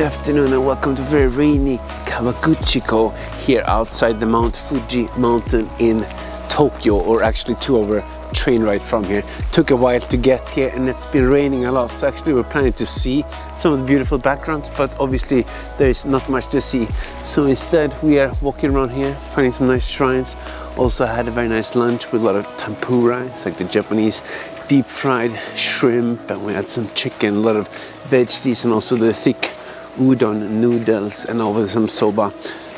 Good afternoon and welcome to very rainy Kawaguchiko here outside the Mount Fuji mountain in Tokyo or actually two hour train ride from here. Took a while to get here and it's been raining a lot so actually we're planning to see some of the beautiful backgrounds but obviously there is not much to see. So instead we are walking around here finding some nice shrines. Also had a very nice lunch with a lot of tempura, it's like the Japanese deep fried shrimp and we had some chicken, a lot of veggies and also the thick udon noodles and over some soba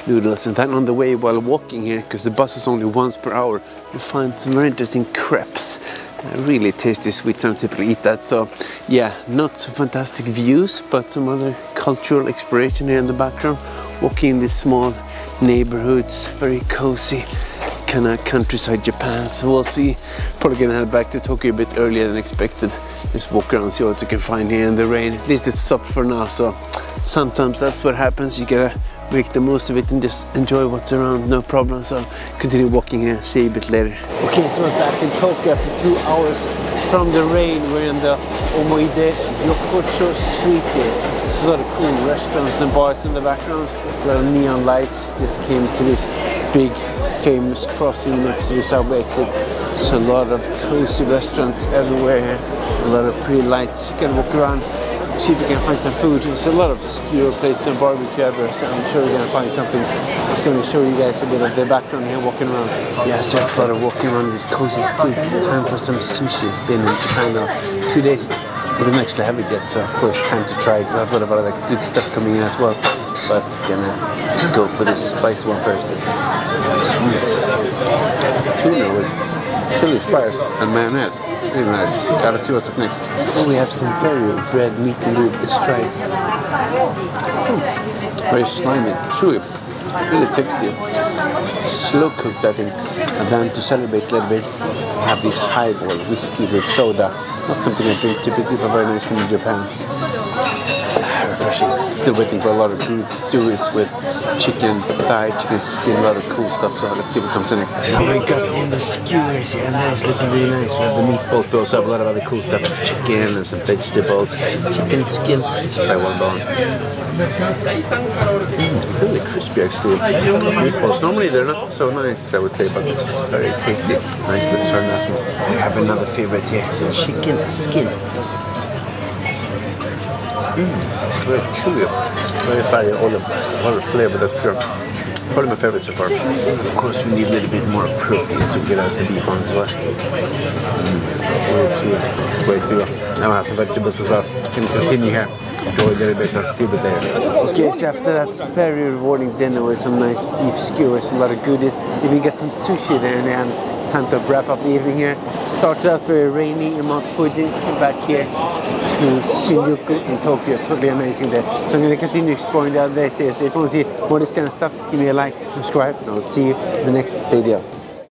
noodles. And then on the way while walking here because the bus is only once per hour you find some very interesting crepes. Uh, really tasty sweet. I don't eat that. So yeah not so fantastic views but some other cultural exploration here in the background. Walking in these small neighborhoods very cozy kind of countryside Japan. So we'll see. Probably gonna head back to Tokyo a bit earlier than expected. Just walk around see what we can find here in the rain. At least it stopped for now so sometimes that's what happens. You gotta make the most of it and just enjoy what's around, no problem. So continue walking here, see you a bit later. Okay, so we're back in Tokyo after two hours from the rain. We're in the Omoide Yokocho street here. There's a lot of cool restaurants and bars in the background. A lot of neon lights. Just came to this big famous crossing next to the subway exit. So a lot of cozy restaurants everywhere here. A lot of pretty lights. You can walk around see if we can find some food. There's a lot of skewer places and barbecue ever, so I'm sure we're gonna find something. I'm just gonna show you guys a bit of the background here walking around. Yeah, it's a lot of walking around this cozy street. It's time for some sushi. Been in Japan now two days. We didn't actually have it yet, so of course time to try it. We have a lot of other good stuff coming in as well. But gonna go for this spicy one first. Mm. Tuna with chili spice and mayonnaise. Very nice. Gotta see what's up next. Oh, we have some very red meat indeed. Let's try it. Mm. Very slimy, chewy, really tasty. Cooked, I think. And then to celebrate a little bit, I have this highball whiskey with soda. Not something I drink typically, but very nice from Japan refreshing. Still waiting for a lot of stews with chicken thigh, chicken skin, a lot of cool stuff. So let's see what comes in next. We got in the skewers, yeah, that's looking really nice. We have the meatballs, we also have a lot of other cool stuff, chicken and some vegetables, chicken skin. Let's try one bone. Mm, really crispy actually. Meatballs. Normally they're not so nice, I would say, but it's very tasty. Nice, let's try that one. I have another favorite here, chicken skin. Mm, very chewy, very fatty, all the, all the flavor, that's for sure. Probably my favorite so far. Of course, we need a little bit more protein so get out the beef on as well. Mm, very chewy, great feel. Now I have some vegetables as well. Can continue here. Enjoy a little bit of see later. Okay, so after that very rewarding dinner with some nice beef skewers, a lot of goodies, even get some sushi there in the end time to wrap up the evening here. Started out very rainy in Mount Fuji, came back here to Shinjuku in Tokyo. Totally amazing day. So I'm going to continue exploring the other here. So if you want to see more this kind of stuff, give me a like, subscribe, and I'll see you in the next video.